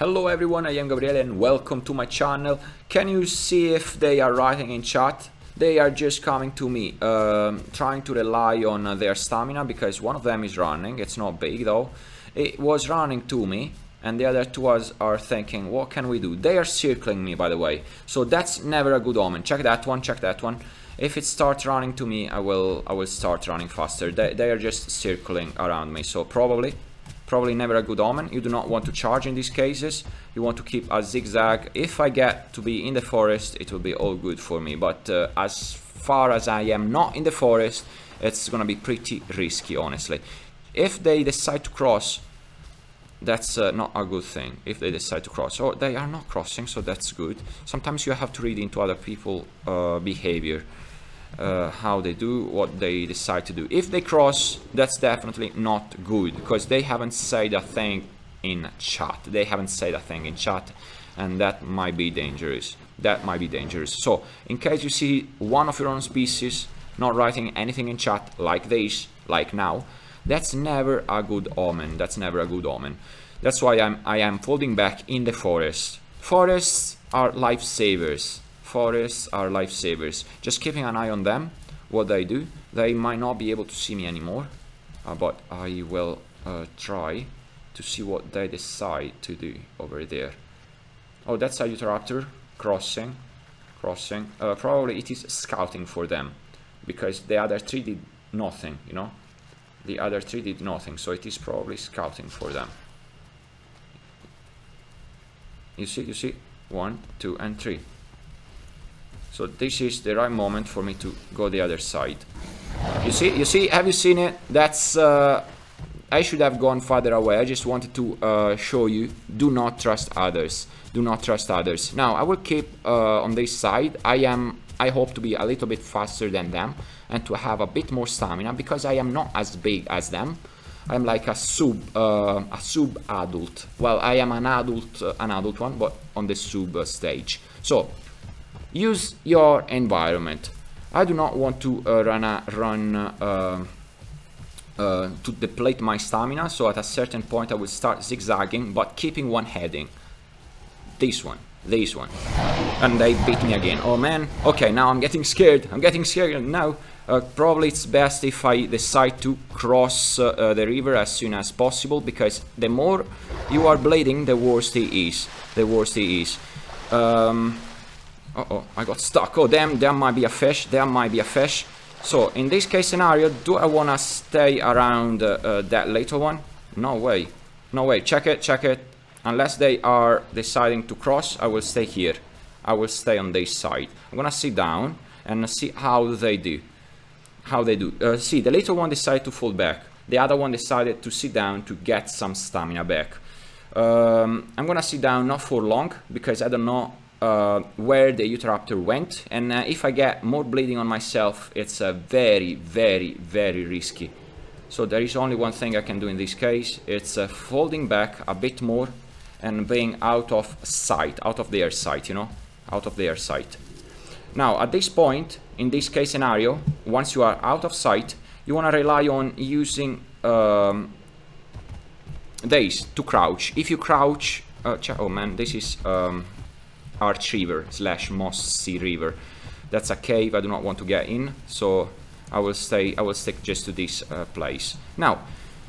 Hello everyone, I am Gabriele and welcome to my channel. Can you see if they are writing in chat? They are just coming to me, um, trying to rely on uh, their stamina because one of them is running, it's not big though. It was running to me and the other two are thinking, what can we do? They are circling me by the way, so that's never a good omen. Check that one, check that one. If it starts running to me, I will I will start running faster. They, they are just circling around me, so probably probably never a good omen. You do not want to charge in these cases. You want to keep a zigzag. If I get to be in the forest, it will be all good for me. But uh, as far as I am not in the forest, it's gonna be pretty risky, honestly. If they decide to cross, that's uh, not a good thing if they decide to cross or they are not crossing so that's good sometimes you have to read into other people uh, behavior uh, how they do what they decide to do. If they cross, that's definitely not good because they haven't said a thing in chat. They haven't said a thing in chat and that might be dangerous. That might be dangerous. So, in case you see one of your own species not writing anything in chat like this, like now, that's never a good omen. That's never a good omen. That's why I'm I am folding back in the forest. Forests are lifesavers forests are lifesavers. Just keeping an eye on them, what they do. They might not be able to see me anymore, uh, but I will uh, try to see what they decide to do over there. Oh, that's a Utahraptor crossing, crossing. Uh, probably it is scouting for them, because the other three did nothing, you know? The other three did nothing, so it is probably scouting for them. You see, you see? One, two, and three. So this is the right moment for me to go the other side. You see, you see, have you seen it? That's, uh, I should have gone farther away. I just wanted to uh, show you, do not trust others. Do not trust others. Now, I will keep uh, on this side. I am, I hope to be a little bit faster than them and to have a bit more stamina because I am not as big as them. I'm like a sub, uh, a sub adult. Well, I am an adult, uh, an adult one, but on the sub stage. So use your environment. I do not want to uh, run, a, run uh, uh, to deplete my stamina, so at a certain point I will start zigzagging, but keeping one heading. This one, this one. And they beat me again. Oh man, okay, now I'm getting scared. I'm getting scared now. Uh, probably it's best if I decide to cross uh, uh, the river as soon as possible, because the more you are bleeding, the worse it is. The worse it is. Um, uh oh, I got stuck. Oh, damn, there might be a fish. There might be a fish. So, in this case scenario, do I want to stay around uh, uh, that little one? No way. No way. Check it, check it. Unless they are deciding to cross, I will stay here. I will stay on this side. I'm gonna sit down and see how they do. How they do. Uh, see, the little one decided to fall back. The other one decided to sit down to get some stamina back. Um, I'm gonna sit down not for long because I don't know uh, where the Utahraptor went. And uh, if I get more bleeding on myself it's uh, very very very risky. So there is only one thing I can do in this case. It's uh, folding back a bit more and being out of sight out of their sight you know out of their sight. Now at this point in this case scenario once you are out of sight you want to rely on using um, this to crouch. If you crouch uh, oh man this is um, Arch River slash Moss Sea River. That's a cave I do not want to get in, so I will stay. I will stick just to this uh, place. Now,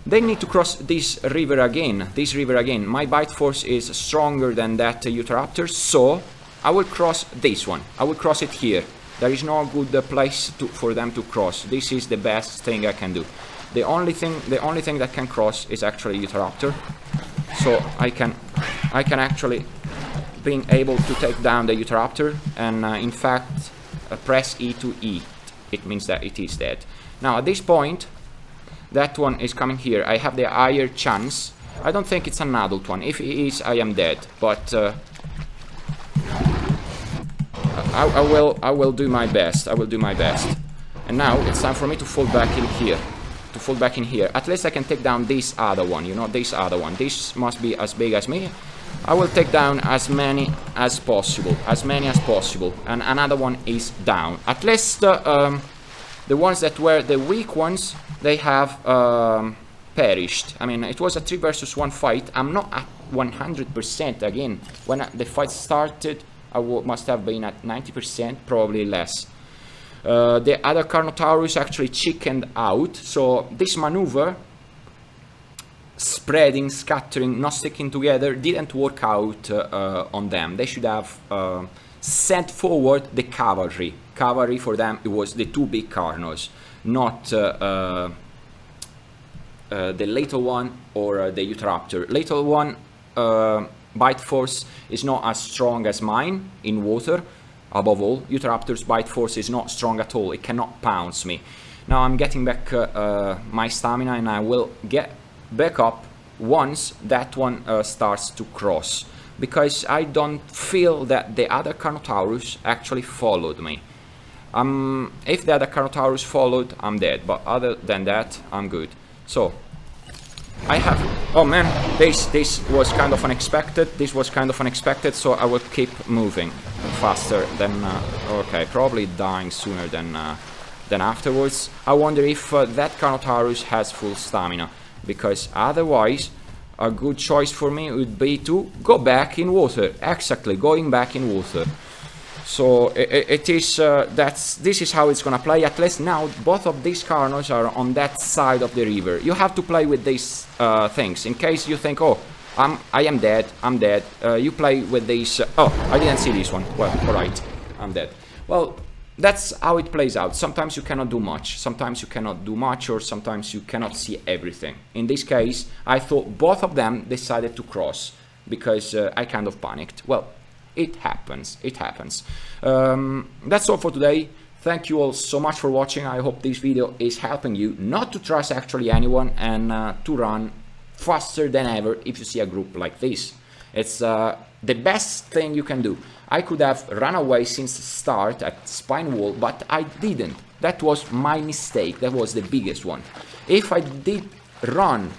they need to cross this river again. This river again. My bite force is stronger than that uh, Utahraptor, so I will cross this one. I will cross it here. There is no good uh, place to, for them to cross. This is the best thing I can do. The only thing, the only thing that can cross is actually Utahraptor. So I can, I can actually being able to take down the Utahraptor and uh, in fact uh, press E to eat. It means that it is dead. Now at this point that one is coming here. I have the higher chance. I don't think it's an adult one. If it is, I am dead. But uh, I, I, will I will do my best. I will do my best. And now it's time for me to fall back in here. To fall back in here. At least I can take down this other one, you know, this other one. This must be as big as me. I will take down as many as possible, as many as possible, and another one is down. At least uh, um, the ones that were the weak ones, they have um, perished. I mean, it was a 3 versus 1 fight. I'm not at 100% again. When the fight started, I must have been at 90%, probably less. Uh, the other Carnotaurus actually chickened out, so this maneuver, spreading, scattering, not sticking together, didn't work out uh, on them. They should have uh, sent forward the cavalry. Cavalry for them, it was the two big Carnos, not uh, uh, uh, the little one or the Utahraptor. Little one bite force is not as strong as mine in water, above all. Utahraptor's bite force is not strong at all, it cannot pounce me. Now I'm getting back uh, uh, my stamina and I will get back up once that one uh, starts to cross. Because I don't feel that the other Carnotaurus actually followed me. Um, if the other Carnotaurus followed, I'm dead, but other than that, I'm good. So, I have... Oh man, this, this was kind of unexpected, this was kind of unexpected, so I will keep moving faster than... Uh, okay, probably dying sooner than, uh, than afterwards. I wonder if uh, that Carnotaurus has full stamina, because otherwise a good choice for me would be to go back in water. Exactly, going back in water. So it, it is uh, that's this is how it's gonna play. At least now both of these Carnos are on that side of the river. You have to play with these uh, things in case you think, oh, I'm I am dead. I'm dead. Uh, you play with these. Uh, oh, I didn't see this one. Well, all right, I'm dead. Well, that's how it plays out. Sometimes you cannot do much. Sometimes you cannot do much, or sometimes you cannot see everything. In this case, I thought both of them decided to cross because uh, I kind of panicked. Well, it happens it happens um, that's all for today thank you all so much for watching i hope this video is helping you not to trust actually anyone and uh, to run faster than ever if you see a group like this it's uh, the best thing you can do i could have run away since the start at spine wall but i didn't that was my mistake that was the biggest one if i did run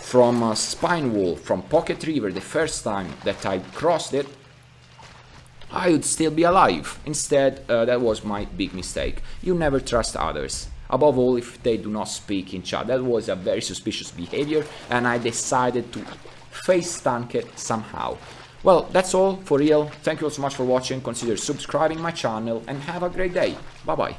from uh, spine wall from pocket river the first time that i crossed it I would still be alive. Instead, uh, that was my big mistake. You never trust others. Above all, if they do not speak in chat. That was a very suspicious behavior, and I decided to face tank it somehow. Well, that's all for real. Thank you all so much for watching. Consider subscribing my channel, and have a great day. Bye-bye.